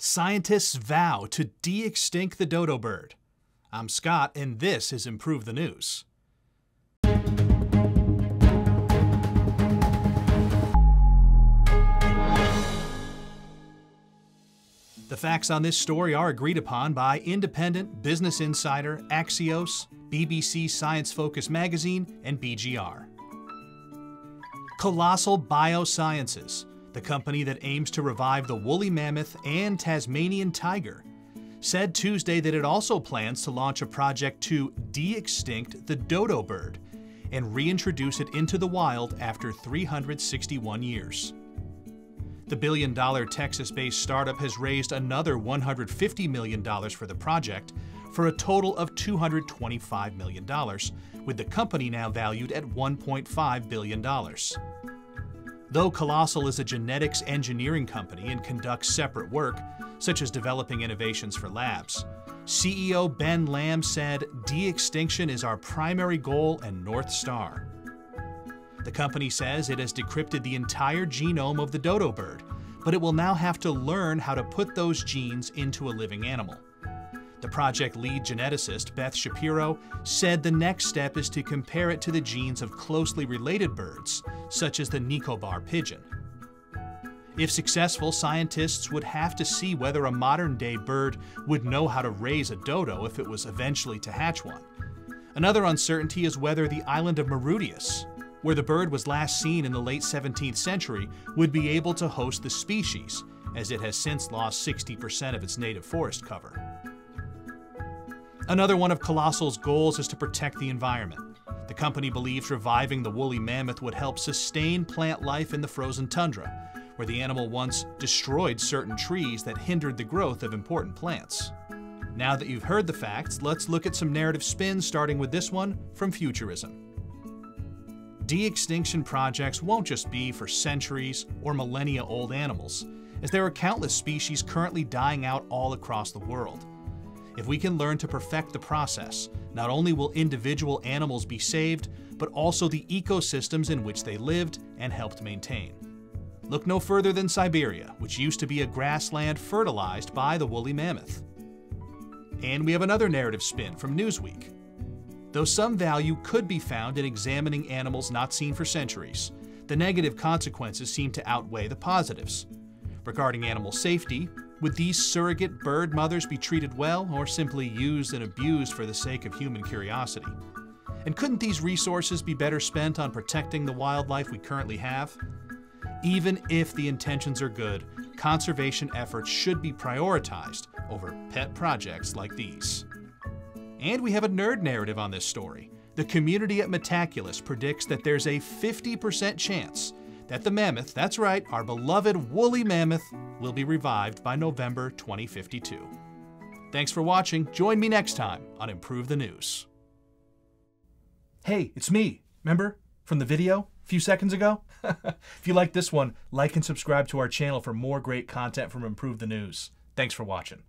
Scientists vow to de extinct the dodo bird. I'm Scott, and this is Improve the News. The facts on this story are agreed upon by Independent, Business Insider, Axios, BBC Science Focus magazine, and BGR. Colossal Biosciences, the company that aims to revive the woolly mammoth and Tasmanian tiger, said Tuesday that it also plans to launch a project to de extinct the dodo bird and reintroduce it into the wild after 361 years. The billion dollar Texas based startup has raised another $150 million for the project for a total of $225 million, with the company now valued at $1.5 billion. Though Colossal is a genetics engineering company and conducts separate work, such as developing innovations for labs, CEO Ben Lamm said, De extinction is our primary goal and North Star. The company says it has decrypted the entire genome of the dodo bird, but it will now have to learn how to put those genes into a living animal. The project lead geneticist, Beth Shapiro, said the next step is to compare it to the genes of closely related birds, such as the Nicobar pigeon. If successful, scientists would have to see whether a modern day bird would know how to raise a dodo if it was eventually to hatch one. Another uncertainty is whether the island of Mauritius, where the bird was last seen in the late 17th century, would be able to host the species, as it has since lost 60% of its native forest cover. Another one of Colossal's goals is to protect the environment. The company believes reviving the woolly mammoth would help sustain plant life in the frozen tundra, where the animal once destroyed certain trees that hindered the growth of important plants. Now that you've heard the facts, let's look at some narrative spins, starting with this one from Futurism. De extinction projects won't just be for centuries or millennia old animals, as there are countless species currently dying out all across the world. If we can learn to perfect the process, not only will individual animals be saved, but also the ecosystems in which they lived and helped maintain. Look no further than Siberia, which used to be a grassland fertilized by the woolly mammoth. And we have another narrative spin from Newsweek. Though some value could be found in examining animals not seen for centuries, the negative consequences seem to outweigh the positives. Regarding animal safety, would these surrogate bird mothers be treated well or simply used and abused for the sake of human curiosity? And couldn't these resources be better spent on protecting the wildlife we currently have? Even if the intentions are good, conservation efforts should be prioritized over pet projects like these. And we have a nerd narrative on this story. The community at Metaculus predicts that there's a 50% chance that the mammoth, that's right, our beloved woolly mammoth, will be revived by November 2052. Thanks for watching. Join me next time on Improve the News. Hey, it's me. Remember from the video a few seconds ago? if you like this one, like and subscribe to our channel for more great content from Improve the News. Thanks for watching.